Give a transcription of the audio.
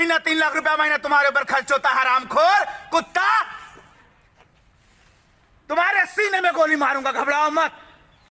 महीना, तीन लाख रुपया महीना तुम्हारे ऊपर खर्च होता है, रामखोर। कुत्ता, तुम्हारे सीने में गोली मारूँगा, घबराओ मत।